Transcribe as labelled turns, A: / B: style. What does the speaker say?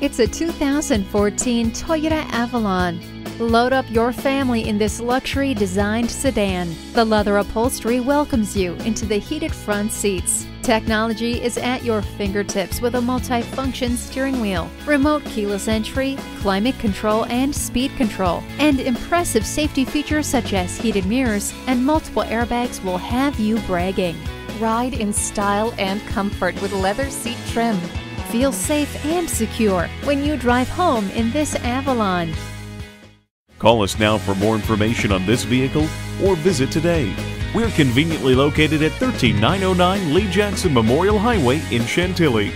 A: It's a 2014 Toyota Avalon. Load up your family in this luxury designed sedan. The leather upholstery welcomes you into the heated front seats. Technology is at your fingertips with a multi-function steering wheel, remote keyless entry, climate control and speed control, and impressive safety features such as heated mirrors and multiple airbags will have you bragging. Ride in style and comfort with leather seat trim. Feel safe and secure when you drive home in this Avalon.
B: Call us now for more information on this vehicle or visit today. We're conveniently located at 13909 Lee Jackson Memorial Highway in Chantilly.